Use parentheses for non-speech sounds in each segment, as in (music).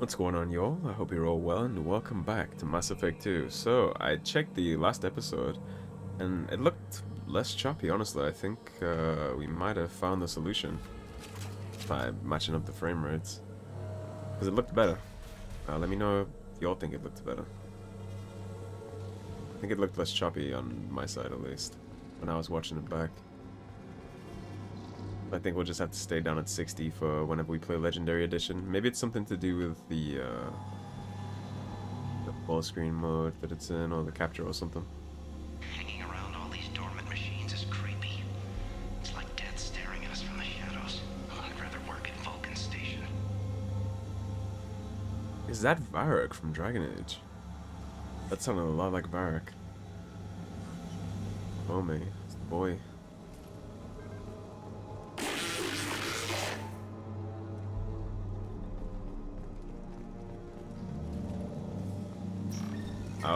What's going on, y'all? I hope you're all well, and welcome back to Mass Effect 2. So, I checked the last episode, and it looked less choppy, honestly. I think uh, we might have found the solution by matching up the frame rates. Because it looked better. Uh, let me know if y'all think it looked better. I think it looked less choppy on my side, at least, when I was watching it back. I think we'll just have to stay down at 60 for whenever we play Legendary Edition. Maybe it's something to do with the, uh, the full screen mode that it's in, or the capture or something. Hanging around all these dormant machines is creepy. It's like death staring at us from the shadows. I'd rather work at Vulcan Station. Is that Varric from Dragon Age? That sounded a lot like Varric. Oh me, it's the boy.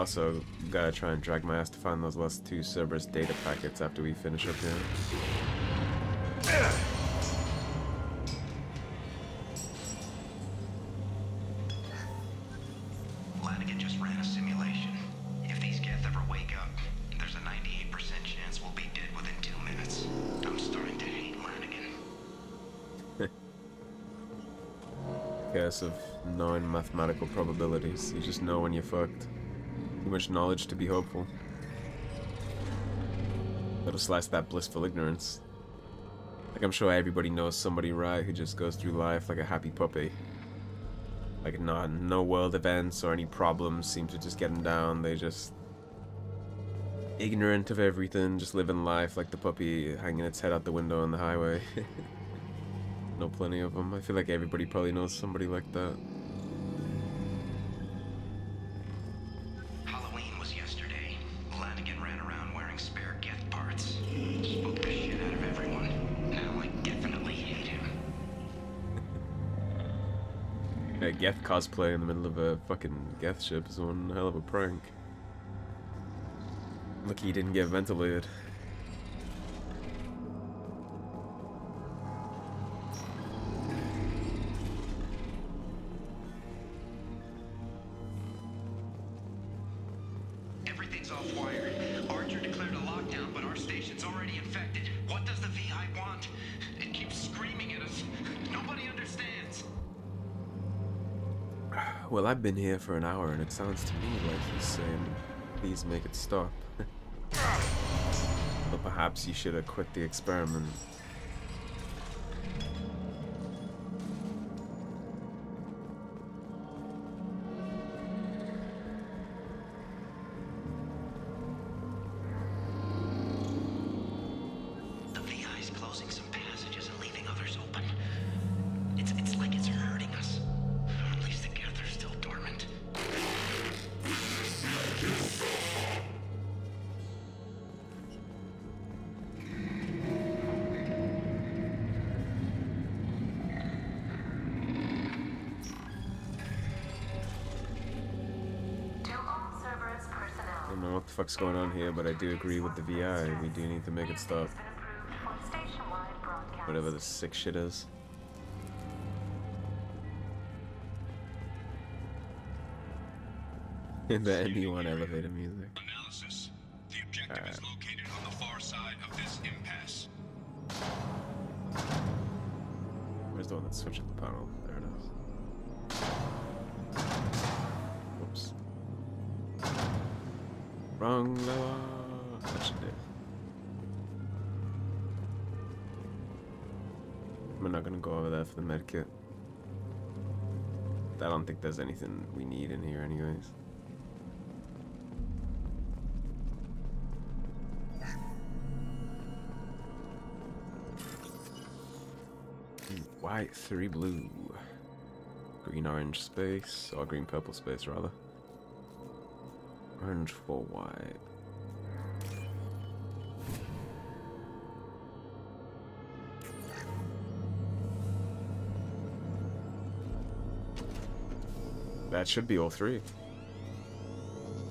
Also gotta try and drag my ass to find those last two Cerberus data packets after we finish up here. Lanigan just ran a simulation. If these Geth ever wake up, there's a 98% chance we'll be dead within two minutes. I'm starting to hate Lanigan. Curse (laughs) of knowing mathematical probabilities. You just know when you're fucked. Much knowledge to be hopeful. Gotta slice that blissful ignorance. Like I'm sure everybody knows somebody, right, who just goes through life like a happy puppy. Like not no world events or any problems seem to just get them down. They just ignorant of everything, just living life like the puppy hanging its head out the window on the highway. (laughs) know plenty of them. I feel like everybody probably knows somebody like that. Cosplay in the middle of a fucking Geth ship is one hell of a prank. Lucky he didn't get ventilated. Everything's off wire. Archer declared a lockdown, but our station's already infected. What does the VI want? It keeps screaming at us. Nobody understands. Well, I've been here for an hour and it sounds to me like he's saying, please make it stop. (laughs) but perhaps you should have quit the experiment. But I do agree with the VI. We do need to make it stop. Music has been approved for station-wide broadcast. Whatever the sick shit is. (laughs) the ND1 elevator music. Analysis. The objective Alright. is located on the far side of this impasse. Where's the one that's switching the panel? There it is. Whoops. Wrong gonna go over there for the med kit. I don't think there's anything we need in here anyways. White, three blue. Green, orange space, or green, purple space rather. Orange, four white. That should be all three.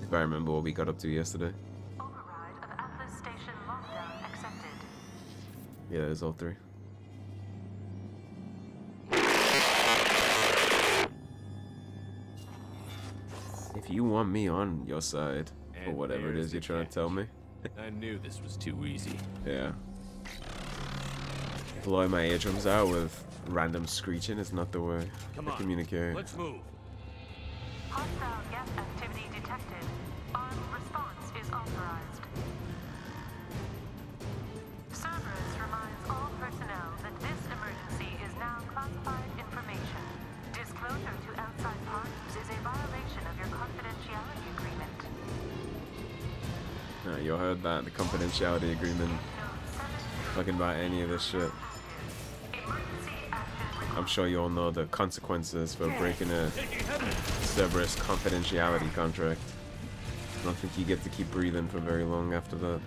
If I remember what we got up to yesterday. Override of Atlas Station lockdown accepted. Yeah, there's all three. If you want me on your side, or whatever it is you're the trying to tell me, I knew this was too easy. yeah. Blowing my eardrums out with random screeching is not the way Come to on, communicate. let's move. Activity detected. Response is authorized. Reminds all personnel that this emergency is now classified information. Disclosure to outside parties is a violation of your confidentiality agreement. You heard that, the confidentiality agreement. Fucking about any of this shit. I'm sure you all know the consequences for breaking a Cerberus confidentiality contract. I don't think you get to keep breathing for very long after that.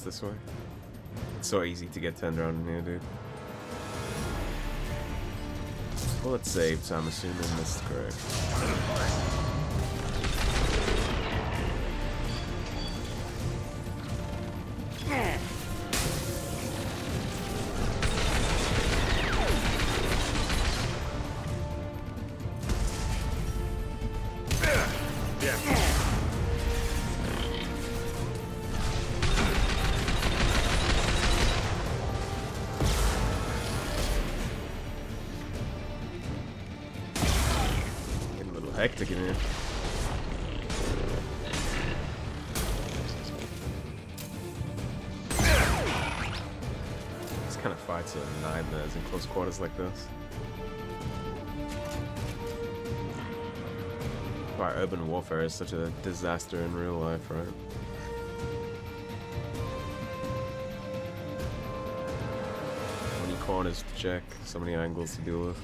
It's this way. It's so easy to get turned around in here, dude. Well, it's saved, so I'm assuming this is correct. Hectic in here. These kind of fights are nightmares in close quarters like this. Why urban warfare is such a disaster in real life, right? Corners to check, so many angles to deal with.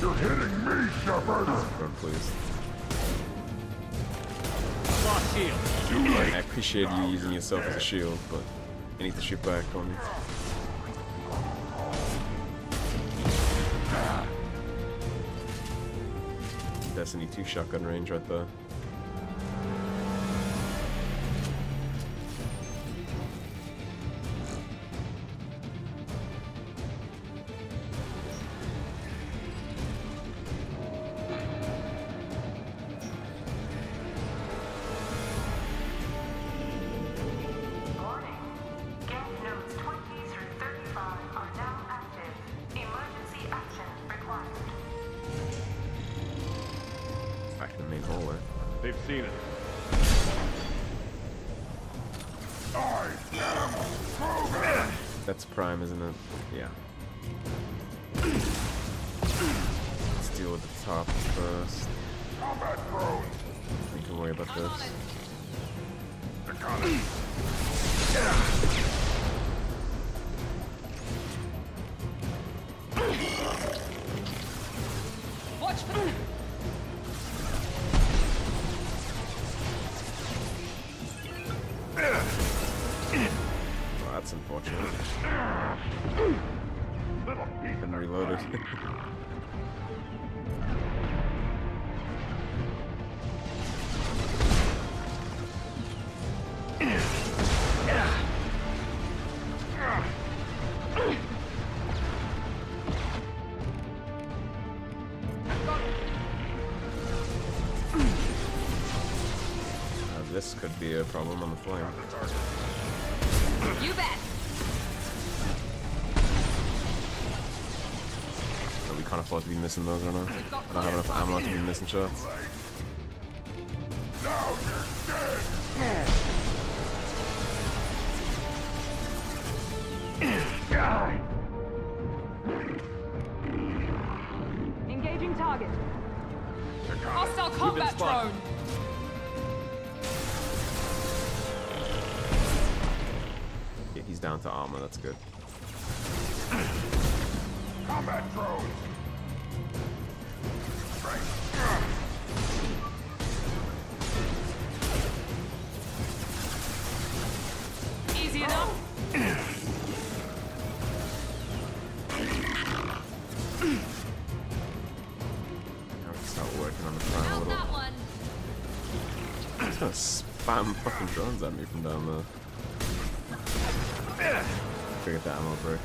You're hitting me, Shepard! Run, please. Lost shield. I appreciate you using yourself as a shield, but I need to shoot back on you. Destiny 2 shotgun range right there. Well, that's unfortunate. Been reloaded. (laughs) could be a problem on the flame. You bet. We can't afford to be missing those right now. I don't have enough ammo to be missing shots. Spam fucking drones at me from down there. Forget that ammo break.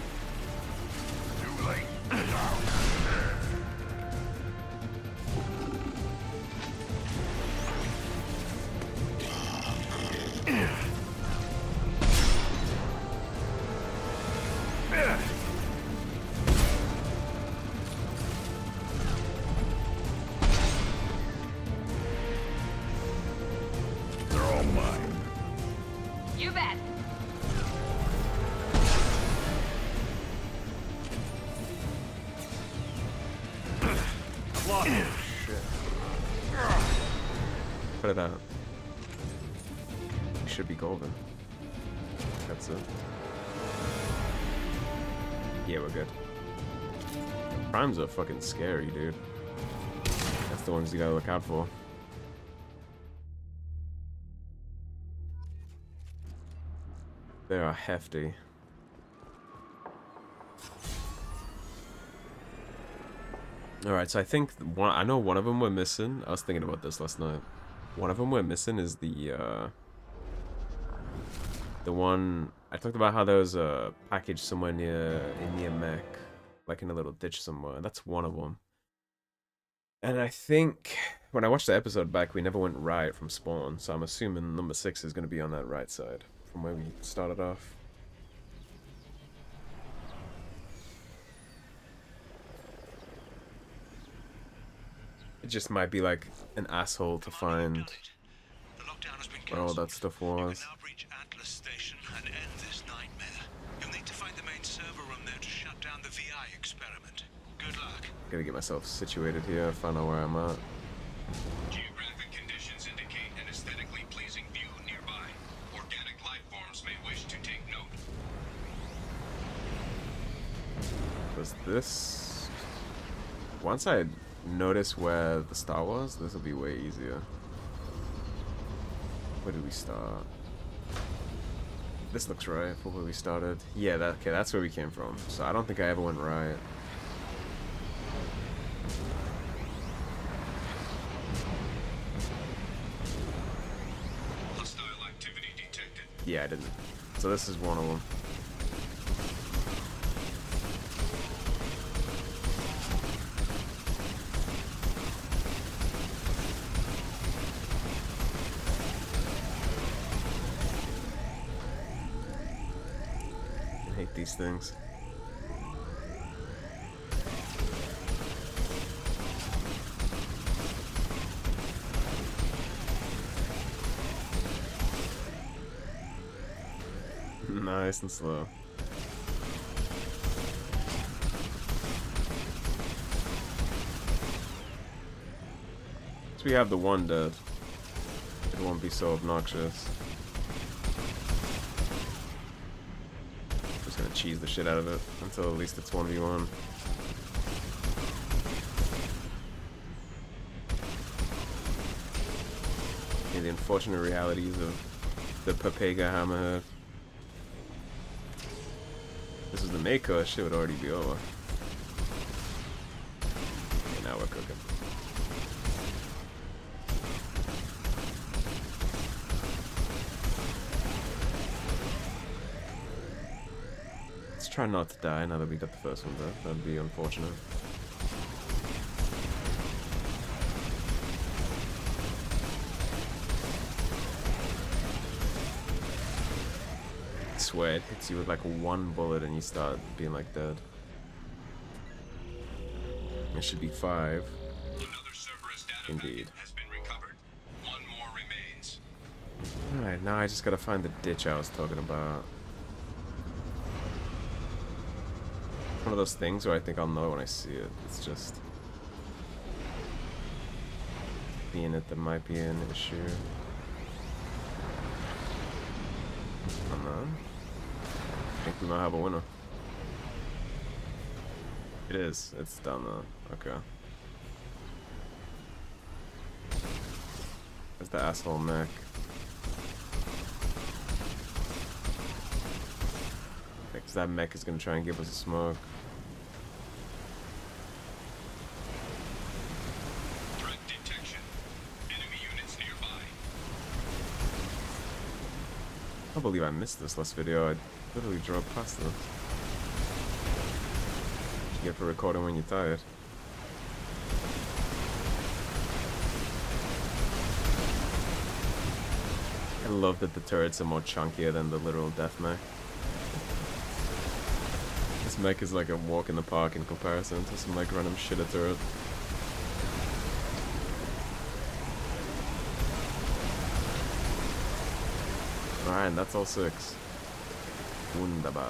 Primes are fucking scary, dude. That's the ones you gotta look out for. They are hefty. Alright, so I think one, I know one of them we're missing. I was thinking about this last night. One of them we're missing is the, uh... The one... I talked about how there was a package somewhere near, in near Mech. Like in a little ditch somewhere. That's one of them. And I think... When I watched the episode back, we never went right from spawn. So I'm assuming number six is going to be on that right side. From where we started off. It just might be like an asshole to find The lockdown has been where all that stuff was. Gotta get myself situated here, find out where I'm at. Geographic conditions indicate an aesthetically pleasing view nearby. Organic life forms may wish to take note. Was this... Once I notice where the star was, this will be way easier. Where did we start? This looks right for where we started. Yeah, that, okay, that's where we came from. So I don't think I ever went right. Hostile activity detected. Yeah, I didn't. So this is one of them. Nice and slow. Once we have the one dead, it won't be so obnoxious. Just gonna cheese the shit out of it until at least it's 1v1. Yeah, the unfortunate realities of the Papega Hammerhead. This is the Mako, shit would already be over. Okay, now we're cooking. Let's try not to die now that we got the first one though. That'd be unfortunate. Swear it hits you with like one bullet and you start being like dead. It should be five. Another Cerberus data Indeed. has been recovered. One more remains. Alright, now I just gotta find the ditch I was talking about. One of those things where I think I'll know when I see it. It's just being it that might be an issue. I don't know. I think we might have a winner. It is. It's down there. Okay. There's the asshole mech. Because that mech is going to try and give us a smoke. Threat detection. Enemy units nearby. I can't believe I missed this last video. I literally drove past them. You get for recording when you're tired. I love that the turrets are more chunkier than the literal death mech. This mech is like a walk in the park in comparison to some like random shitter turret. Alright, that's all six. Wunderbar.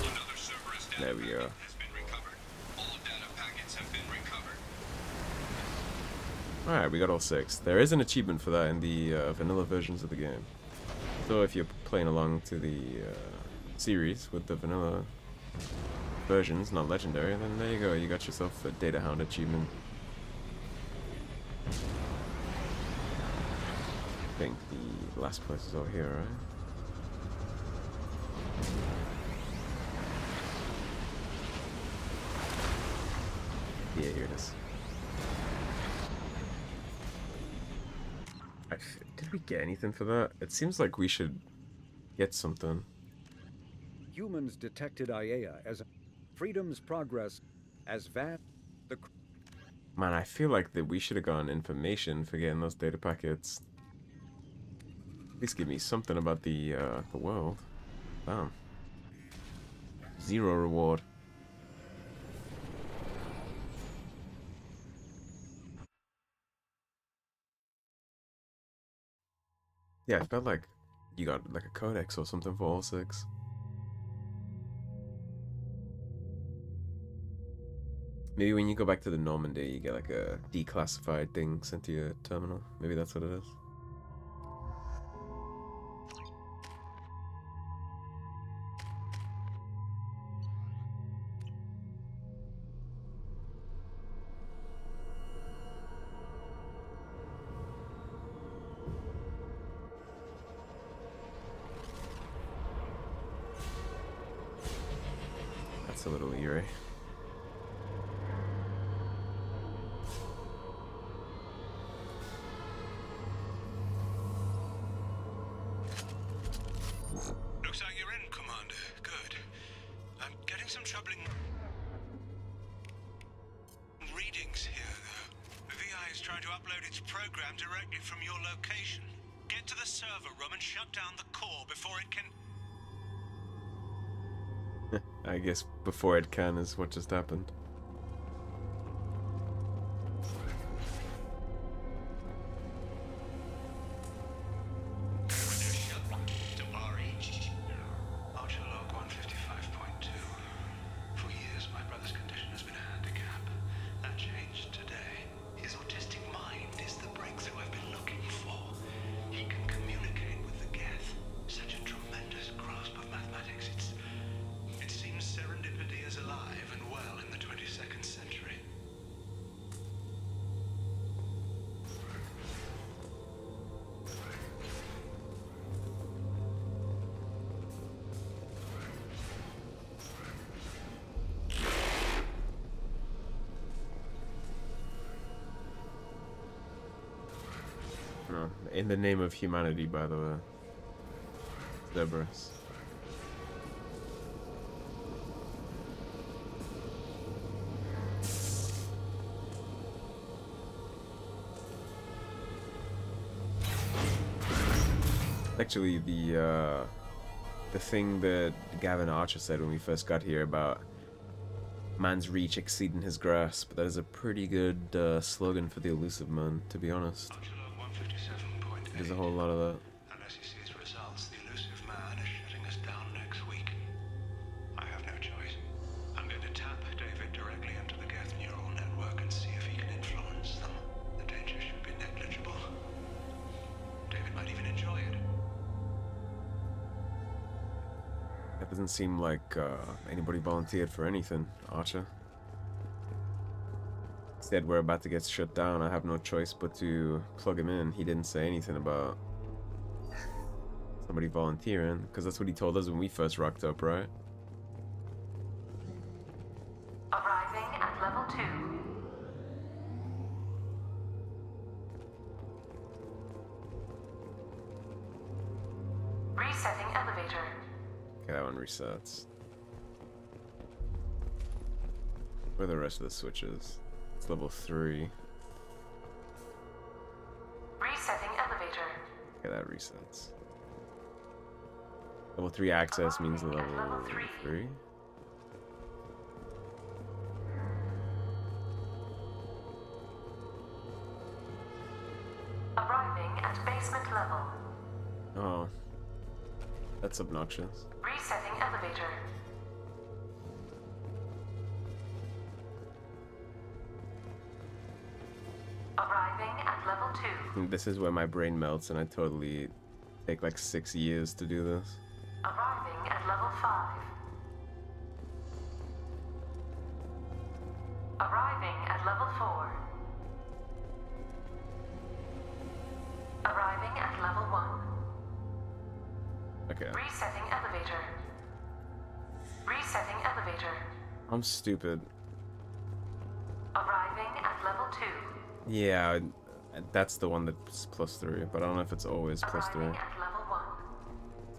Another Cerberus data There we go. has been recovered. All data packets have been recovered. Alright, we got all six. There is an achievement for that in the uh, vanilla versions of the game. So if you're playing along to the uh, series with the vanilla versions, not legendary, then there you go. You got yourself a Data Hound achievement. I think the last place is over here, right? Yeah, here it is. I f- did we get anything for that? It seems like we should get something. Humans detected IAEA as freedom's progress as vast. The cr- Man, I feel like that we should have gotten information for getting those data packets. At least give me something about the uh, the world. Damn. Zero reward. Yeah, I felt like you got like a codex or something for all six. Maybe when you go back to the Normandy, you get like a declassified thing sent to your terminal. Maybe that's what it is. Directly from your location. Get to the server room and shut down the core before it can. (laughs) I guess before it can is what just happened. No, in the name of humanity, by the way. Cerberus. Actually, the uh, the thing that Gavin Archer said when we first got here about man's reach exceeding his grasp, that is a pretty good uh, slogan for the Illusive Man, to be honest. There's a whole lot of that. Unless he sees results, the Illusive Man is shutting us down next week. I have no choice. I'm going to tap David directly into the Geth neural network and see if he can influence them. The danger should be negligible. David might even enjoy it. That doesn't seem like uh, anybody volunteered for anything, Archer. Instead, we're about to get shut down. I have no choice but to plug him in. He didn't say anything about somebody volunteering, because that's what he told us when we first rocked up, right? Arriving at level 2. Resetting elevator. Okay, that one resets. Where are the rest of the switches? It's level 3. Resetting elevator. Okay, that resets. Level 3 access means level 3. Arriving at basement level. Oh. That's obnoxious. Level 2. This is where my brain melts and I totally take like six years to do this. Arriving at level 5. Arriving at level 4. Arriving at level 1. Okay. Resetting elevator. Resetting elevator. I'm stupid. Arriving at level 2. Yeah, that's the one that's plus 3, but I don't know if it's always plus 3. Arriving at level 1.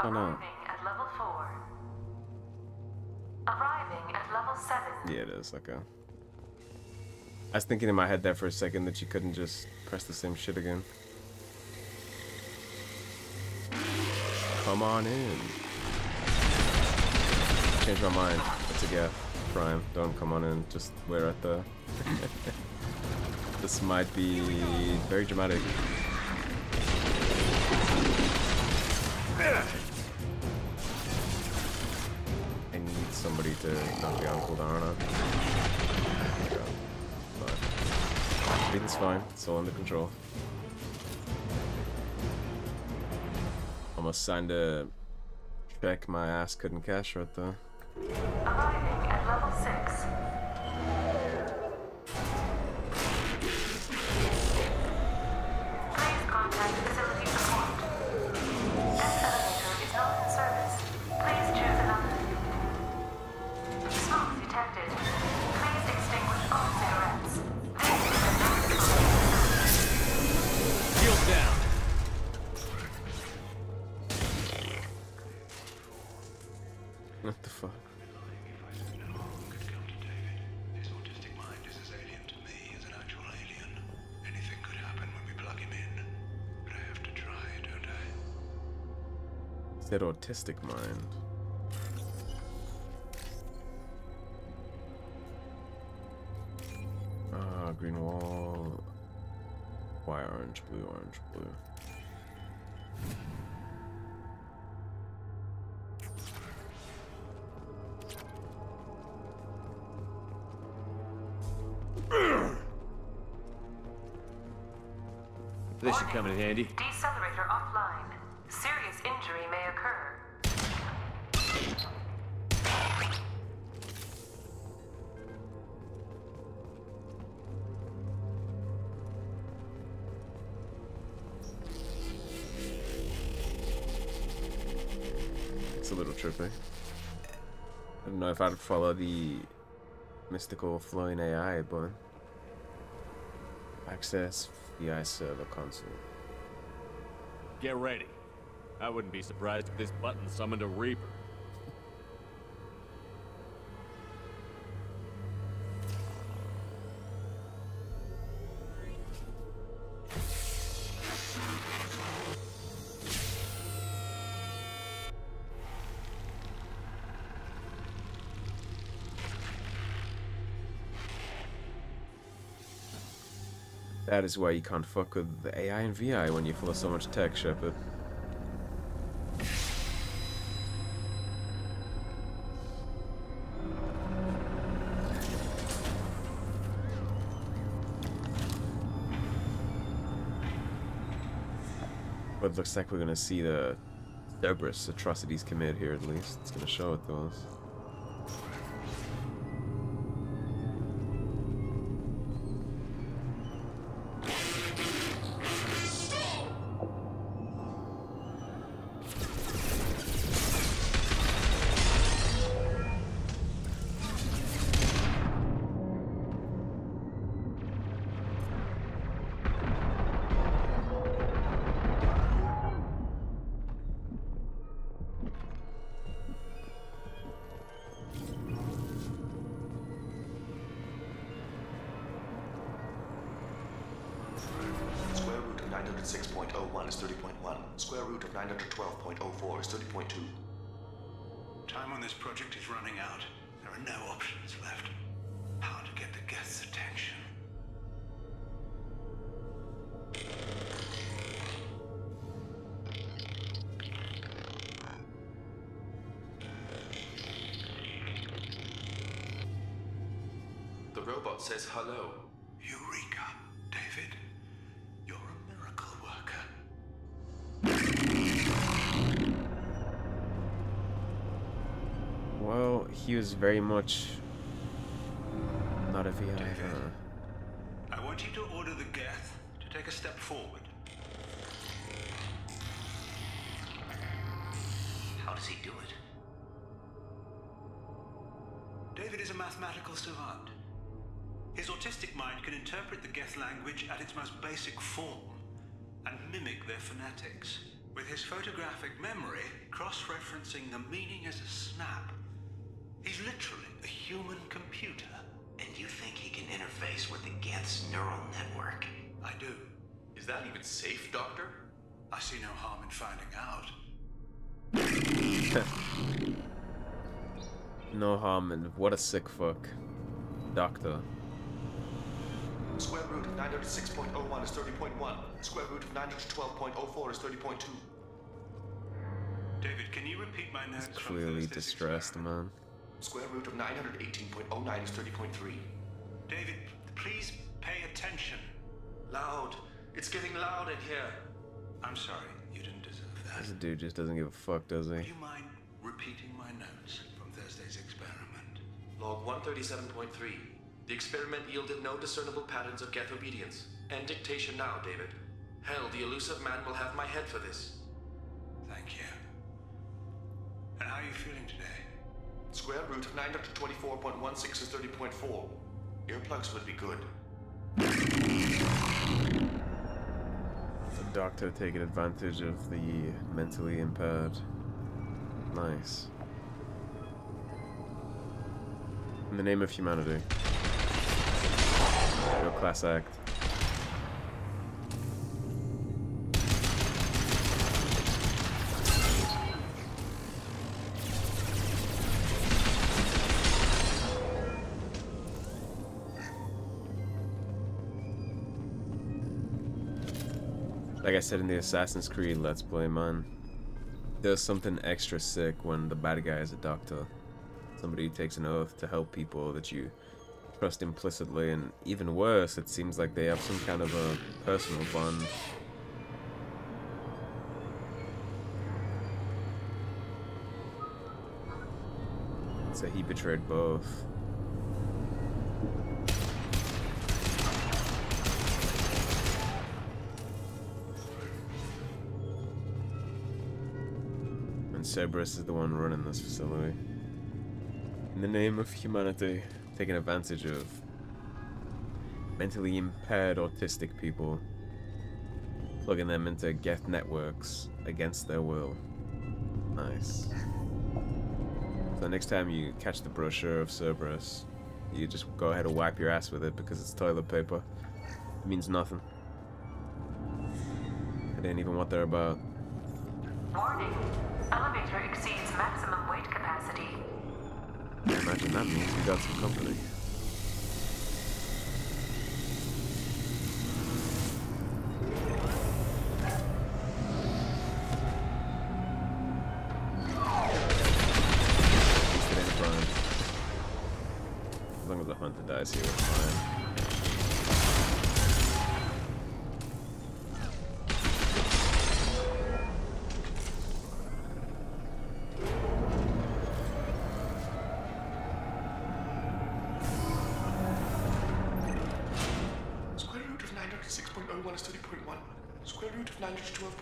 Oh no. Arriving at level 4. Arriving at level 7. Yeah, it is. Okay. I was thinking in my head there for a second that you couldn't just press the same shit again. Come on in. Change my mind. It's a gap. Prime. Don't come on in. Just we're at the. This might be very dramatic. I need somebody to knock me on cooldown on. But everything's fine. It's all under control. Almost signed a check my ass couldn't cash right there. Arriving at level 6. Try, the fuck? Said autistic mind. Ah, green wall. Why orange, blue, orange, blue. This should come in handy. Decelerator offline. Serious injury may occur. It's a little trippy. I don't know if I'd follow the mystical flowing AI, but access the iServer console. Get ready. I wouldn't be surprised if this button summoned a Reaper. That is why you can't fuck with the AI and VI when you're full of so much tech, Shepard. But it looks like we're gonna see the Cerberus atrocities committed here at least. It's gonna show it to us. 906.01 is 30.1. Square root of 912.04 is 30.2. Time on this project is running out. There are no options left. How to get the Geth's attention? The robot says hello. Well, he was very much not a VI. David. huh? I want you to order the Geth to take a step forward. How does he do it? David is a mathematical savant. His autistic mind can interpret the Geth language at its most basic form and mimic their phonetics. With his photographic memory cross-referencing the meaning as a snap. He's literally a human computer. And you think he can interface with the Geth's neural network? I do. Is that even safe, Doctor? I see no harm in finding out. (laughs) No harm and what a sick fuck. Doctor. Square root of 906.01 is 30.1. Square root of 912.04 is 30.2. David, can you repeat my notes from Clearly Thursday's distressed, experiment? man. Square root of 918.09 is 30.3. David, please pay attention. Loud. It's getting loud in here. I'm sorry, you didn't deserve that. This dude just doesn't give a fuck, does Would he? you mind repeating my notes from Thursday's experiment? Log 137.3. The experiment yielded no discernible patterns of Geth obedience. End dictation now, David. Hell, the Illusive Man will have my head for this. Thank you. And how are you feeling today? Square root of 924.16 is 30.4. Earplugs would be good. The doctor taking advantage of the mentally impaired. Nice. In the name of humanity. Real class act. Like I said in the Assassin's Creed Let's Play, man, there's something extra sick when the bad guy is a doctor. Somebody who takes an oath to help people that you trust implicitly, and even worse, it seems like they have some kind of a personal bond. So he betrayed both. Cerberus is the one running this facility. In the name of humanity, taking advantage of mentally impaired autistic people. plugging them into Geth networks against their will. Nice. So next time you catch the brochure of Cerberus, you just go ahead and wipe your ass with it because it's toilet paper. It means nothing. It ain't even what they're about. Warning. Elevator exceeds maximum weight capacity. I imagine that means we got some company.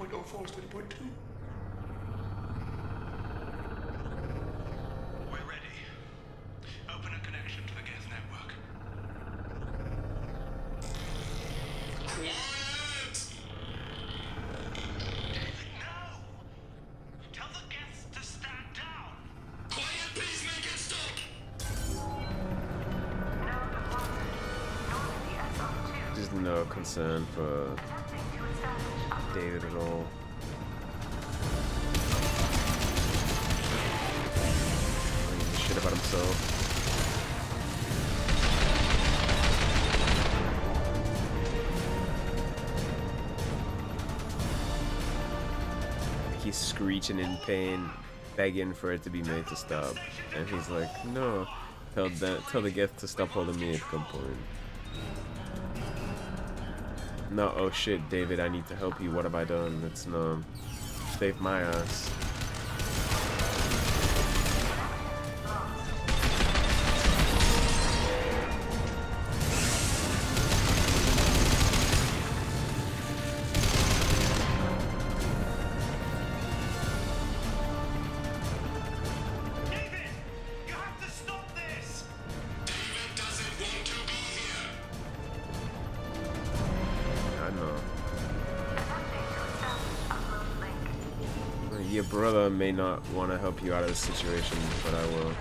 912.04 is 30.2. We're concern for David at all. Shit about himself. He's screeching in pain, begging for it to be made to stop, and he's like, "No, tell the tell the Geth to stop holding me at gunpoint." No, oh shit, David, I need to help you. What have I done? It's um, no, save my ass. Not want to help you out of this situation, but I will.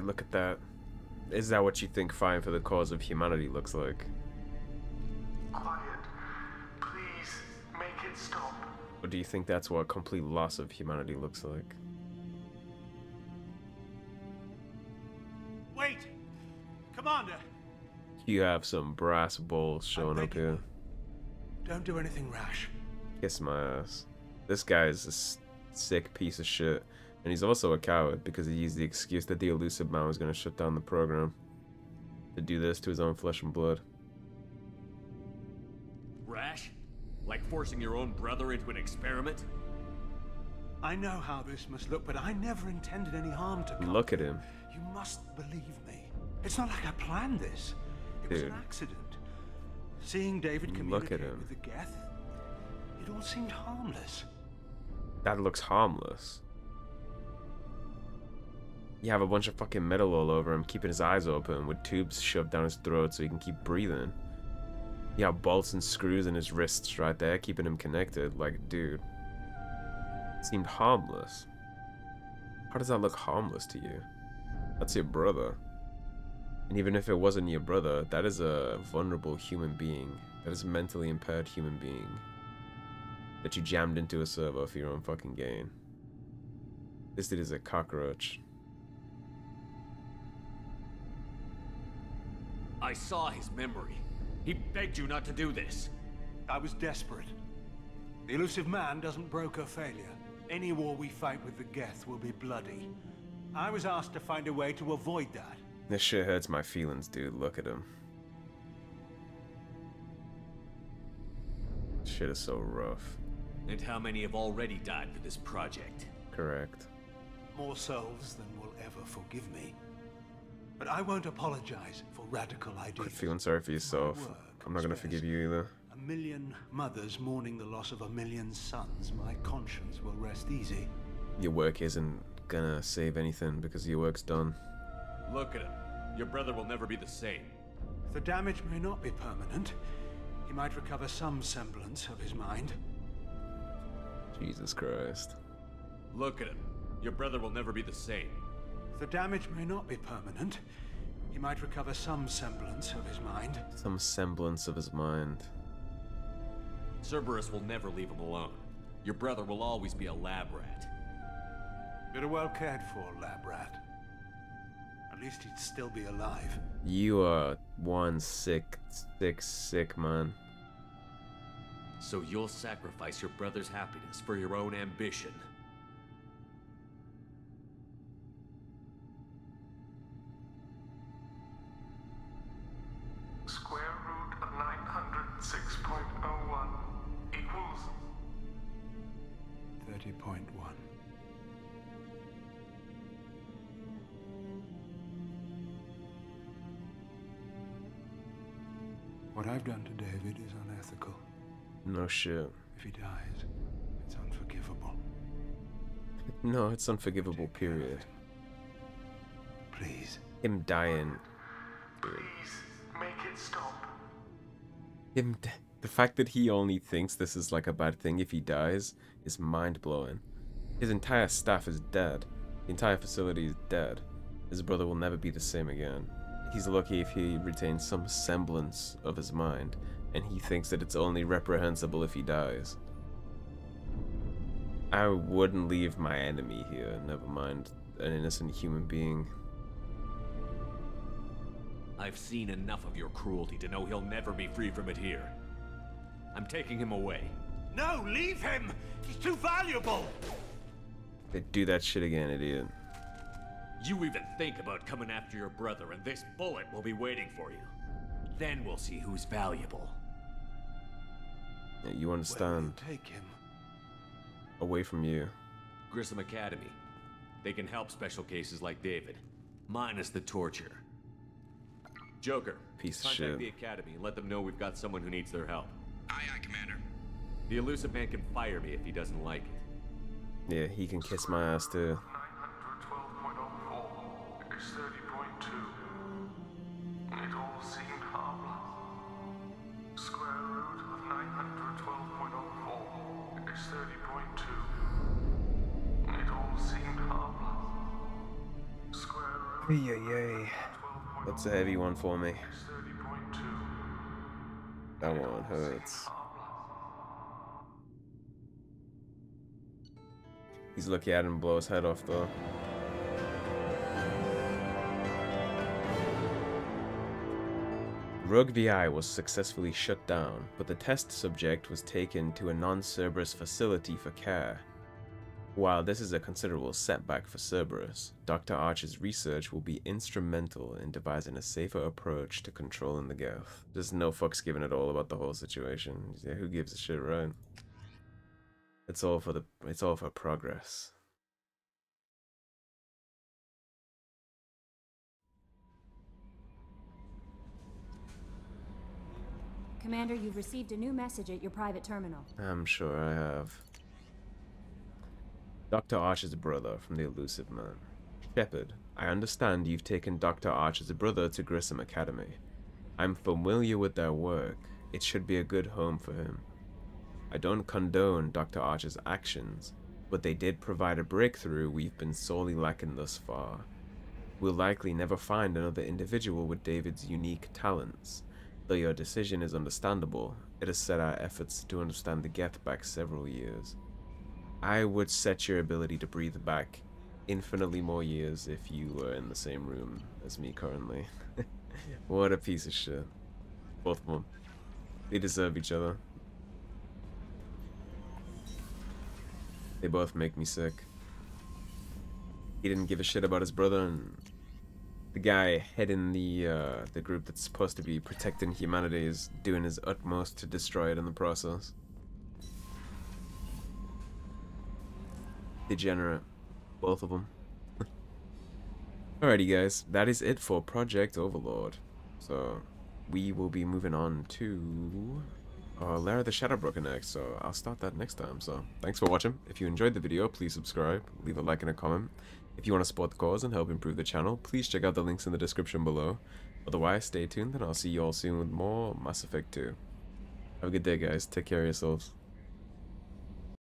Yeah, look at that. Is that what you think fighting for the cause of humanity looks like? Quiet. Please, make it stop. Or do you think that's what complete loss of humanity looks like? Wait! Commander! You have some brass balls showing up here. Don't do anything rash. Kiss my ass. This guy is a s- sick piece of shit. And he's also a coward because he used the excuse that the Illusive Man was going to shut down the program. To do this to his own flesh and blood. Rash? Like forcing your own brother into an experiment? I know how this must look, but I never intended any harm to come. Look at him. You must believe me. It's not like I planned this. It was an accident. Seeing David Look communicate at him. with the Geth, it all seemed harmless. That looks harmless. You have a bunch of fucking metal all over him, keeping his eyes open with tubes shoved down his throat so he can keep breathing. You have bolts and screws in his wrists right there, keeping him connected. Like, dude. It Seemed harmless. How does that look harmless to you? That's your brother. And even if it wasn't your brother, that is a vulnerable human being. That is a mentally impaired human being. That you jammed into a server for your own fucking gain. This dude is a cockroach. I saw his memory. He begged you not to do this. I was desperate. The Illusive Man doesn't broker failure. Any war we fight with the Geth will be bloody. I was asked to find a way to avoid that. This shit hurts my feelings, dude. Look at him. Shit is so rough. And how many have already died for this project? Correct. More souls than will ever forgive me. But I won't apologize for radical ideas. Quit feeling sorry for yourself. I'm not gonna forgive you either. A million mothers mourning the loss of a million sons. My conscience will rest easy. Your work isn't gonna save anything because your work's done. Look at him. Your brother will never be the same. The damage may not be permanent. He might recover some semblance of his mind. Jesus Christ. Look at him. Your brother will never be the same. The damage may not be permanent. He might recover some semblance of his mind. Some semblance of his mind. Cerberus will never leave him alone. Your brother will always be a lab rat. You're a well cared for lab rat. At least he'd still be alive. You are one sick, sick, sick man. So you'll sacrifice your brother's happiness for your own ambition. Shit. If he dies, it's unforgivable. No, it's unforgivable, period. Please. Him dying. please make it stop. Him. The fact that he only thinks this is like a bad thing if he dies is mind blowing. His entire staff is dead. The entire facility is dead. His brother will never be the same again. He's lucky if he retains some semblance of his mind, and he thinks that it's only reprehensible if he dies. I wouldn't leave my enemy here, never mind an innocent human being. I've seen enough of your cruelty to know he'll never be free from it here. I'm taking him away. No, leave him! He's too valuable! They do that shit again, idiot. You even think about coming after your brother, and this bullet will be waiting for you. Then we'll see who's valuable. Yeah, you understand. you take him? Away from you. Grissom Academy. They can help special cases like David, minus the torture. Joker, Piece of contact shit. the Academy and let them know we've got someone who needs their help. Aye, aye, Commander. The Illusive Man can fire me if he doesn't like it. Yeah, he can kiss my ass too. That's a heavy one for me. is 30.2. That one hurts. He's lucky I didn't blow his head off though. Rogue VI was successfully shut down, but the test subject was taken to a non-Cerberus facility for care. While this is a considerable setback for Cerberus, Dr. Archer's research will be instrumental in devising a safer approach to controlling the Geth. There's no fucks given at all about the whole situation. Yeah, who gives a shit, right? It's all for the it's all for progress. Commander, you've received a new message at your private terminal. I'm sure I have. Dr. Archer's brother from the Illusive Man. Shepard, I understand you've taken Dr. Archer's brother to Grissom Academy. I'm familiar with their work. It should be a good home for him. I don't condone Dr. Archer's actions, but they did provide a breakthrough we've been sorely lacking thus far. We'll likely never find another individual with David's unique talents. Though your decision is understandable, it has set our efforts to understand the Geth back several years. I would set your ability to breathe back infinitely more years if you were in the same room as me currently. (laughs) what a piece of shit. Both of them. They deserve each other. They both make me sick. He didn't give a shit about his brother, and the guy heading the uh, the group that's supposed to be protecting humanity is doing his utmost to destroy it in the process. Degenerate. Both of them. Alrighty guys, that is it for Project Overlord. So, we will be moving on to uh, Lair of the Shadowbroker next, so I'll start that next time. So, thanks for watching. If you enjoyed the video, please subscribe, leave a like and a comment. If you want to support the cause and help improve the channel, please check out the links in the description below. Otherwise, stay tuned and I'll see you all soon with more Mass Effect 2. Have a good day guys, take care of yourselves.